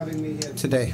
having me here today.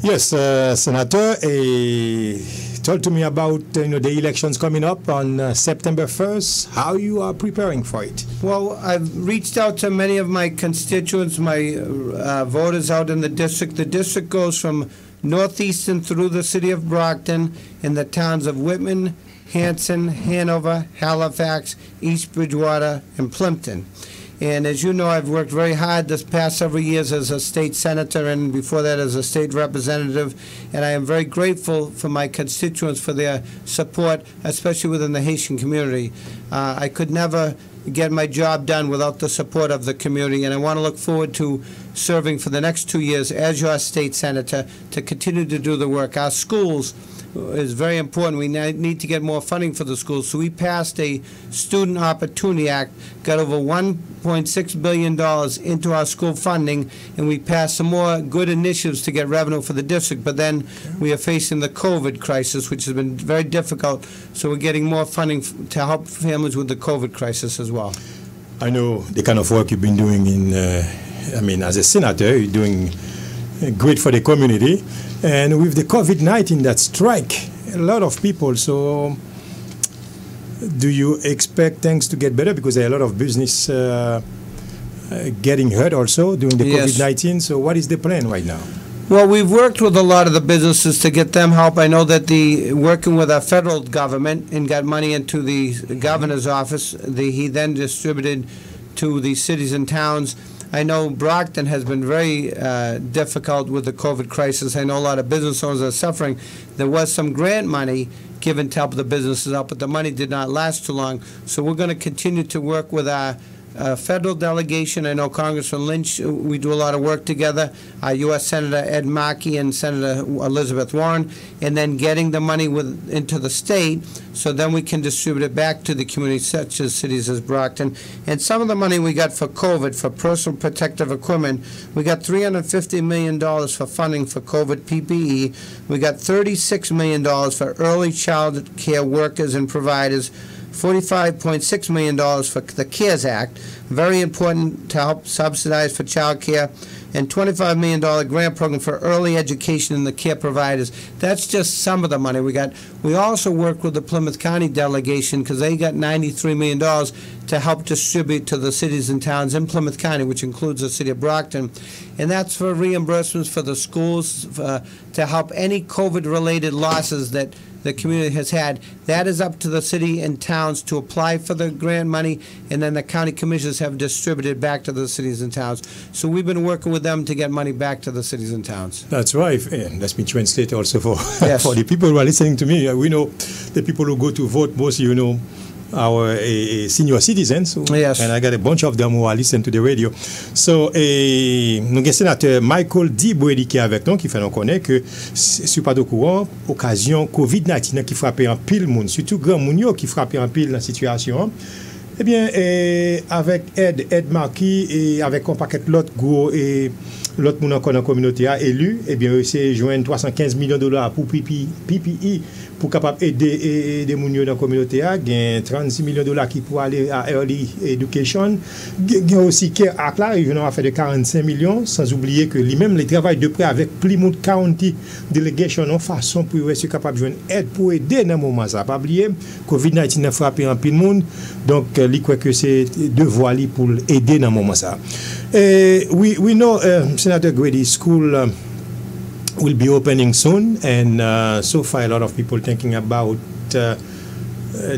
Yes, uh, Senator, uh, talk to me about uh, you know the elections coming up on uh, September 1st. How you are preparing for it? Well, I've reached out to many of my constituents, my uh, voters out in the district. The district goes from northeastern through the city of Brockton in the towns of Whitman, Hanson, Hanover, Halifax, East Bridgewater, and Plympton. And as you know, I've worked very hard this past several years as a state senator and before that as a state representative. And I am very grateful for my constituents for their support, especially within the Haitian community. Uh, I could never get my job done without the support of the community, and I want to look forward to serving for the next two years as your state senator to continue to do the work. Our schools is very important. We need to get more funding for the schools. So we passed a Student Opportunity Act, got over $1.6 billion into our school funding, and we passed some more good initiatives to get revenue for the district. But then we are facing the COVID crisis, which has been very difficult. So we're getting more funding to help families with the COVID crisis as well. I know the kind of work you've been doing in, uh, I mean, as a senator, you're doing great for the community. And with the COVID 19 that strike a lot of people, so do you expect things to get better? Because there are a lot of business uh, uh, getting hurt also during the Yes. COVID 19. So, what is the plan right now? Well, we've worked with a lot of the businesses to get them help. I know that the, working with our federal government and got money into the governor's office, the, he then distributed to the cities and towns. I know Brockton has been very uh, difficult with the COVID crisis. I know a lot of business owners are suffering. There was some grant money given to help the businesses out, but the money did not last too long. So we're going to continue to work with our uh, federal delegation. I know Congressman Lynch, uh, we do a lot of work together. Uh, U.S. Senator Ed Markey and Senator Elizabeth Warren, and then getting the money with, into the state, so then we can distribute it back to the communities such as cities as Brockton. And some of the money we got for COVID, for personal protective equipment, we got $350 million for funding for COVID PPE. We got $36 million for early child care workers and providers, $45.6 million for the CARES Act, very important to help subsidize for child care, and $25 million grant program for early education and the care providers. That's just some of the money we got. We also worked with the Plymouth County delegation because they got $93 million to help distribute to the cities and towns in Plymouth County, which includes the city of Brockton. And that's for reimbursements for the schools, uh, to help any COVID-related losses that the community has had. That is up to the city and towns to apply for the grant money, and then the county commissioners have distributed back to the cities and towns. So we've been working with them to get money back to the cities and towns. That's right. And let me translate also for, Yes. for the people who are listening to me. We know the people who go to vote, most you know, our uh, senior citizens. Yes. And I got a bunch of them who are listening to the radio. So, eh, uh, nou gen senatèr Michael D. Brady ki avèk nou, ki fè nou konè ke sou pa do kouan, okasyon COVID-19 ki frapè an pil moun, sütou gran moun yo ki frapè an pil nan situasyon an, Ebyen, eh avèk Ed, Ed Marquis, e, avèk kon paket lot gwo, e, lot moun an kon an kominote a elu, ebyen, eh se jwen 315 milyon dolar pou PPI pou kapap ede moun yo nan kominote a, gen 36 milyon dolar ki pou ale a early education, gen osi care ak la, e jwen an a fè de 45 milyon, sans oubliye ke li mèm le travay de pre avèk Plymouth County Delegation an fason pou yo se kapap jwen ed pou ede nan mouman sa. Pa bliye, COVID-19 frapè an pil moun, donk li croit que c'est devoir li pour aider dans le moment ça. Eh, we, we know uh, Senator Brady School um, will be opening soon, and uh, so far a lot of people thinking about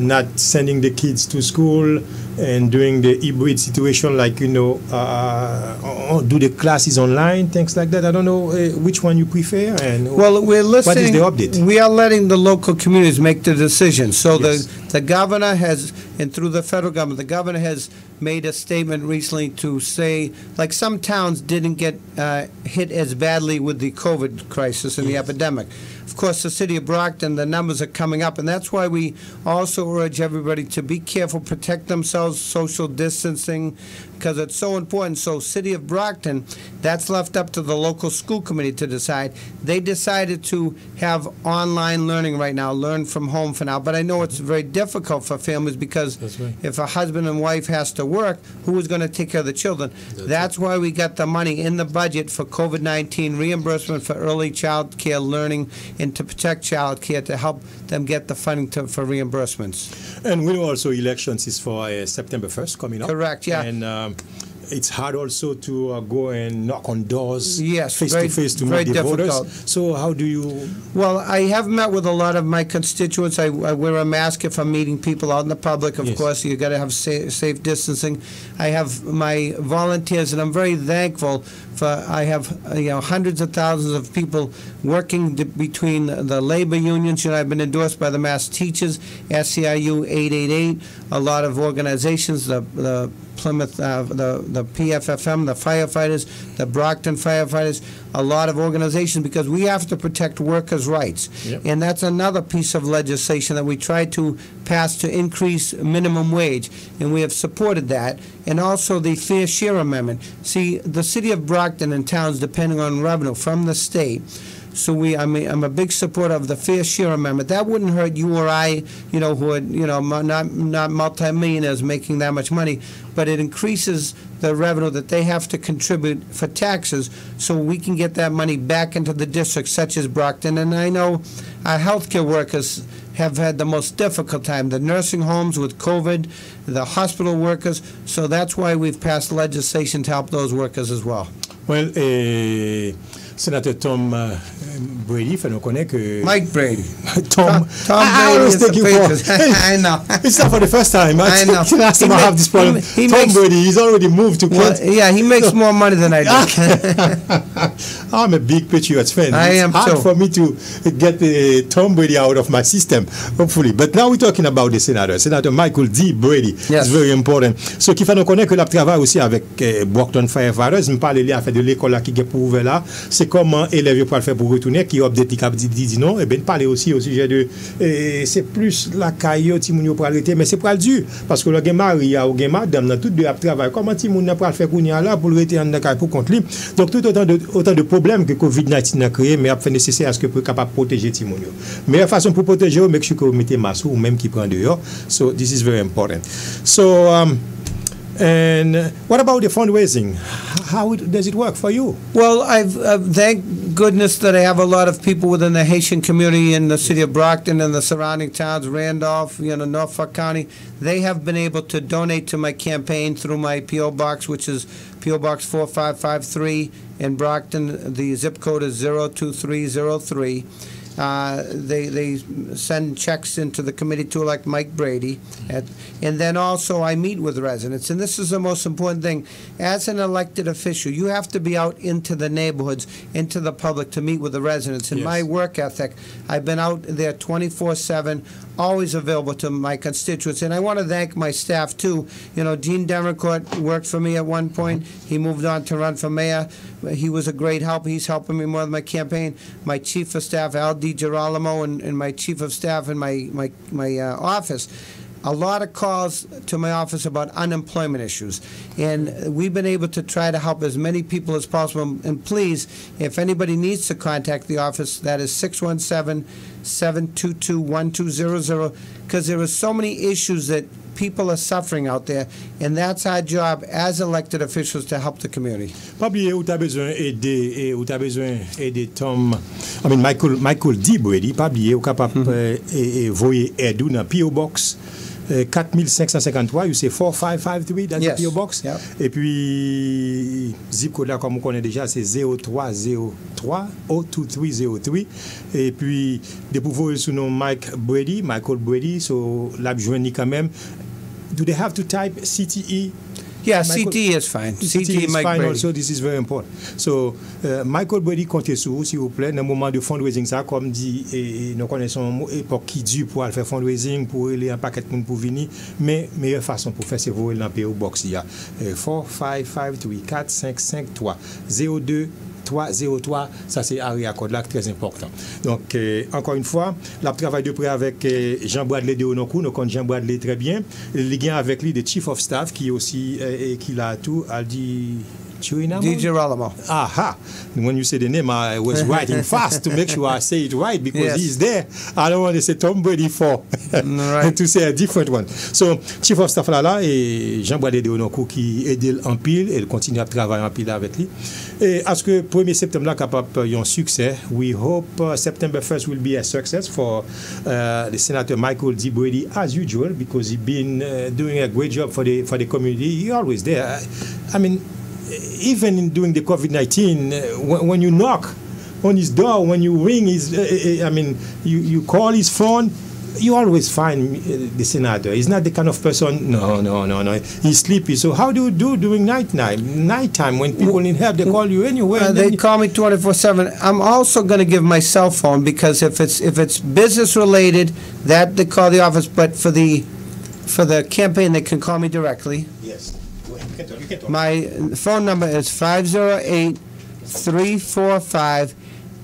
not sending the kids to school and doing the hybrid situation, like you know, uh, uh, do the classes online, things like that. I don't know which one you prefer, and Well, we're listening, what is the update? We are letting the local communities make the decision. So Yes. the, the governor has, and through the federal government, the governor has made a statement recently to say, like some towns didn't get uh, hit as badly with the COVID crisis and the epidemic. Of course, the city of Brockton, the numbers are coming up, and that's why we also urge everybody to be careful, protect themselves, social distancing, because it's so important. So, city of Brockton, that's left up to the local school committee to decide. They decided to have online learning right now, learn from home for now. But I know it's very difficult for families because right. if a husband and wife has to work, who was going to take care of the children? That's why we got the money in the budget for COVID-19 reimbursement for early child care learning and to protect child care to help them get the funding to, for reimbursements. And we know also elections is for uh, September 1st coming up. Correct, yeah. And um, it's hard also to uh, go and knock on doors Yes, face very- to face to meet the difficult. voters. So how do you Well, I have met with a lot of my constituents. I, I wear a mask if I'm meeting people out in the public. Of Yes. course, you got to have sa- safe distancing. I have my volunteers, and I'm very thankful for. I have you know hundreds of thousands of people working d- between the labor unions. You know, I've been endorsed by the Mass Teachers, SEIU 888, a lot of organizations, the the Plymouth, uh, the the PFFM, the firefighters, the Brockton firefighters, a lot of organizations because we have to protect workers' rights. Yep. And that's another piece of legislation that we tried to pass to increase minimum wage, and we have supported that. And also the Fair Share Amendment. See, the city of Brockton and towns, depending on revenue from the state, so we, I mean, I'm a big supporter of the Fair Share Amendment. That wouldn't hurt you or I, you know, who are, you know, not, not multimillionaires making that much money, but it increases the revenue that they have to contribute for taxes, so we can get that money back into the districts such as Brockton. And I know our healthcare workers have had the most difficult time, the nursing homes with COVID, the hospital workers, so that's why we've passed legislation to help those workers as well. Well, eh, Sénateur Tom uh, Brady fait nous connaître que Mike Brady. Tom, Tom I, I Brady always take you for. I know. It's not for the first time. I, I know. think Last time He I have make- this problem. he- he Tom makes- Brady, he's already moved to Well, Kent. yeah, he makes more money than I do. I'm a big Patriots fan. I it's am hard too. for me to get uh, Tom Brady out of my system, hopefully. But now we're talking about the senator, Senator Michael D. Brady. Yes. It's very important. So, qui fait nous connaître que la travaille aussi avec eh, Brockton Firefighters. Je me parle là, fait de l'école là qui est pour là. C'est comment élèves yo le faire pour retourner qui opte des cap dit dit non et ben parler aussi au sujet de c'est plus la caillou ti moun yo pour arrêter mais c'est pas dur parce que le gen Maria ou gen madame dans tout deux ap travail comment ti moun n'a pas faire kounya là pour rester en caillou pour compte libre donc tout autant de autant de problèmes que Covid-19 a créé mais a fait nécessaire à ce que pour capable protéger ti moun yo meilleure façon pour protéger mais que vous mettez masque ou même qui prend dehors so this is very important so um, and what about the fundraising? How does it work for you? Well, I've, uh, thank goodness that I have a lot of people within the Haitian community in the city of Brockton and the surrounding towns, Randolph, you know, Norfolk County. They have been able to donate to my campaign through my P.O. Box, which is P.O. Box 4553 in Brockton. The zip code is 02303. Uh, They, they send checks into the committee to elect Mike Brady. At- And then also, I meet with residents, and this is the most important thing. As an elected official, you have to be out into the neighborhoods, into the public, to meet with the residents. In my work ethic, I've been out there 24/7, always available to my constituents. And I want to thank my staff, too. You know, Jean Derenoncourt worked for me at one point. He moved on to run for mayor. He was a great help. He's helping me more with my campaign. My chief of staff, Al Di and, and my chief of staff in my, my, my uh, office. A lot of calls to my office about unemployment issues. And we've been able to try to help as many people as possible. And please, if anybody needs to contact the office, that is 617 722 1200, because there are so many issues that people are suffering out there. And that's our job as elected officials to help the community. Pas oublier où tu as besoin d'aider et eh, où tu as besoin Tom, I mean Michael, Michael D. Brady, pas oublier, eh, ou capable euh, et, et voyer aide dans P.O. Box 4553, you say 4553, that's Yes. the P.O. Box? Yep. Et puis, zip code là, comme on connaît déjà, c'est 0303 02303. Et puis, des pouvoirs sous nom Mike Brady, Michael Brady, so l'a joindre quand même. Do they have to type CTE Yeah, Michael- CT is fine. CT CT, is Mike fine Brady. also, this is very important. So, uh, Michael Brady, comptez sur vous, s'il vous plaît, dans le moment de fundraising, ça, comme dit, et, et nous connaissons une époque qui dure pour aller faire fundraising, pour aller un paquet de monde pour venir, mais meilleure façon pour faire, c'est vous dans le PO Box. Il y a euh, 4, 5, 5, 3, 4, 5, 5, 3, 0, 2, 303, ça c'est area code là très important. Donc euh, encore une fois, la travail de près avec euh, Jean Bradley de Onoku, nous connaissons Jean Bradley très bien. Il y avec lui le chief of staff qui aussi euh, et qui l'a tout a dit Suriname? Di Girolamo. Aha. When you say the name, I was writing fast to make sure I say it right because Yes. he's there. I don't want to say Tom Brady for Right. to say a different one. So, Chief of Staff là là, et Jean-Bois Derenoncourt qui aide en pile et continue à travailler en pile avec lui. Et à ce que 1er septembre là capable un succès, we hope uh, September 1st will be a success for uh, the Senator Michael D. Brady as usual because he's been uh, doing a great job for the for the community. He always there. I mean, even in during the COVID-19, uh, when, when you knock on his door, when you ring his, uh, uh, I mean, you, you call his phone, you always find the senator. He's not the kind of person, no, no, no, no. He's sleepy. So how do you do during night time? Night time when people need help, they call you anywhere. Uh, they call me 24/7. I'm also going to give my cell phone because if it's if it's business related, that they call the office. But for the for the campaign, they can call me directly. yes. My phone number is 508 345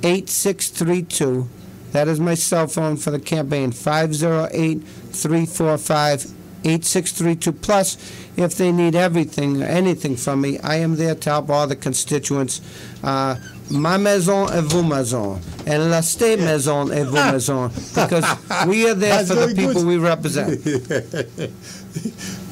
8632. That is my cell phone for the campaign 508 345 8632. Plus, if they need everything, anything from me, I am there to help all the constituents. Uh, ma maison et vos maisons, and la state maison et vos maisons, because we are there That's for the very good. people we represent.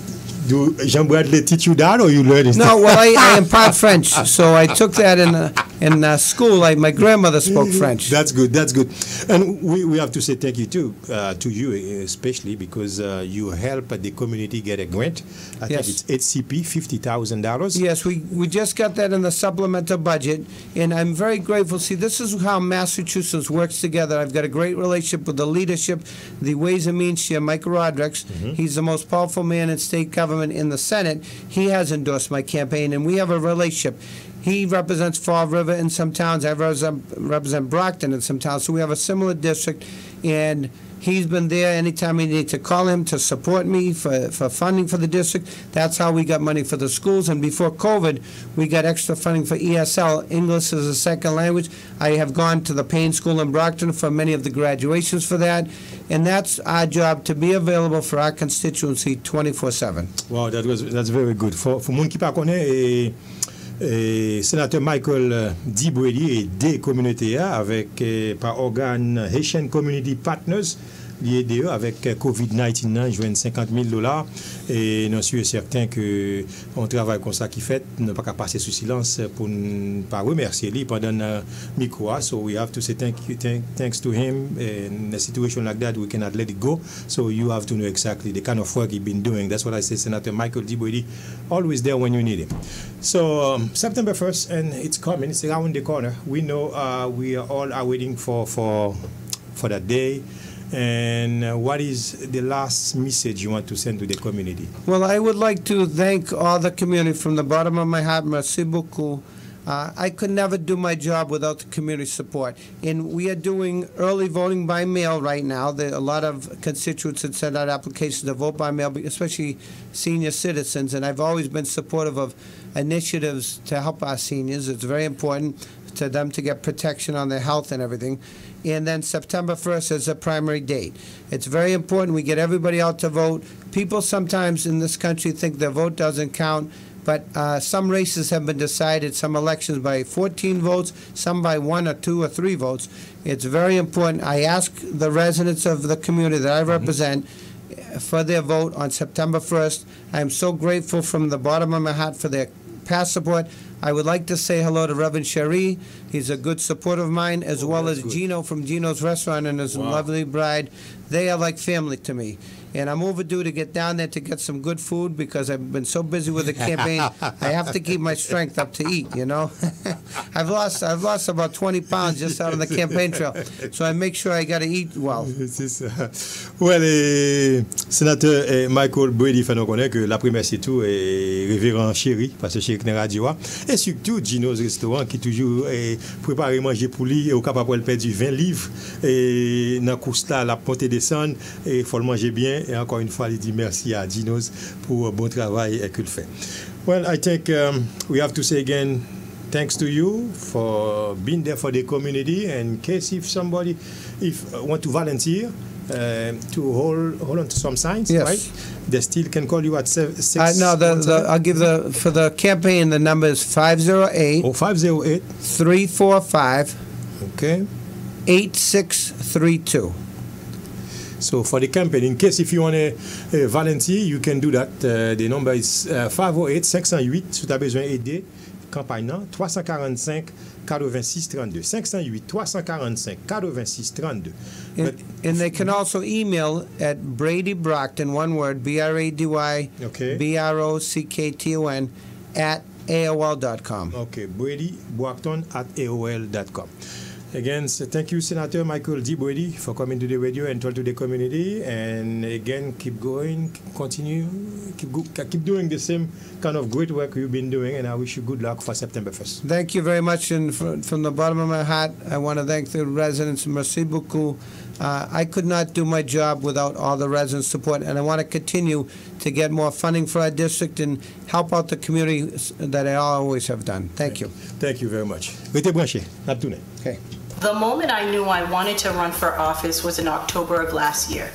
Do Jean Bradley teach you that or you learn it? No, well, I, I am part French, so I took that in uh, in uh, school. Like my grandmother spoke French. That's good. That's good. And we, we have to say thank you too uh, to you especially because uh, you help the community get a grant. I Yes. think it's HCP fifty thousand dollars. Yes, we, we just got that in the supplemental budget, and I'm very grateful. See, this is how Massachusetts works together. I've got a great relationship with the leadership, the Ways and Means Chair, Mike Rodrigues. He's the most powerful man in state government in the Senate. He has endorsed my campaign, and we have a relationship. He represents Fall River in some towns. I represent, Brockton in some towns. So we have a similar district, and he's been there anytime we need to call him to support me for, for funding for the district. That's how we got money for the schools. And before COVID, we got extra funding for ESL, English as a second language. I have gone to the Payne School in Brockton for many of the graduations for that. And that's our job, to be available for our constituency 24/7. Wow, that was that's very good. For for moun ki pa konen, e, e, sénateur Michael euh, D. Brady e de communauté a avèk e, par organe Haitian Community Partners li ede yo avèk eh, COVID-19 nan jwen 50 000 dolar e nan su e certain ke on travay kon sa ki fet, nan pa ka pase sou silans pou n pa remersye li pandan uh, mikwa, so we have to say thank you, thank, thanks to him in a situation like that we cannot let it go. So you have to know exactly the kind of work he been doing. That's what I say Senator Michael D. Brady always there when you need him. So um, September 1st and it's coming it's around the corner. We know uh, we are all are waiting for for for that day and uh, what is the last message you want to send to the community Well, I would like to thank all the community from the bottom of my heart. Merci beaucoup. Uh, I could never do my job without the community support. And we are doing early voting by mail right now. There a lot of constituents that send out applications to vote by mail, especially senior citizens. And I've always been supportive of initiatives to help our seniors. It's very important to them to get protection on their health and everything. And then September 1st is a primary date. It's very important we get everybody out to vote. People sometimes in this country think their vote doesn't count, but uh, some races have been decided, some elections by 14 votes, some by one or two or three votes. It's very important. I ask the residents of the community that I represent uh, for their vote on September 1st. I am so grateful from the bottom of my heart for their past support. I would like to say hello to Reverend Sherry. He's a good supporter of mine, as Oh, well as good. Gino from Gino's Restaurant and his Wow. lovely bride. They are like family to me. And I'm overdue to get down there to get some good food because I've been so busy with the campaign. I have to keep my strength up to eat, you know? I've lost I've lost about 20 pounds just out on the campaign trail. So I make sure I got to eat well. C'est ça. Well, eh, sénateur Michael Brady fait nous connaître que la première c'est tout et révérend chéri parce que chéri dans radio a. et surtout Gino's restaurant qui toujours préparer manger pour lui et au capable de perdre 20 livres et dans course là la montée descendre et faut le manger bien et encore une fois il dit merci à Gino's pour le bon travail qu'il fait. Well, I think um, we have to say again thanks to you for being there for the community and in case if somebody if uh, want to volunteer uh, to hold hold on to some signs, Yes. right? They still can call you at seven, six. Uh, no, the, the? I'll give the, for the campaign, the number is 508 Oh, 508, 345 okay. 8632. So for the campaign, in case if you want to uh, volunteer, you can do that. Uh, the number is uh, 508-508, si tu as besoin d'aider, campagne 345 86 32 508 345 86 32. But- And, and they can also email at Brady Brockton, one word, B R A D Y Okay. B R O C K T O N, at AOL.com. Okay, Brady brockton at AOL.com. Again, s- thank you, Senator Michael D. Brady, for coming to the radio and talk to the community. And again, keep going, continue, keep, go, keep doing the same kind of great work you've been doing. And I wish you good luck for September 1st. Thank you very much, and fr- from the bottom of my heart, I want to thank the residents. Merci beaucoup. Uh, I could not do my job without all the residents' support, and I want to continue to get more funding for our district and help out the community that I always have done. Thank you. Thank you very much. Rete branché, nap. Okay. The moment I knew I wanted to run for office was in October of last year.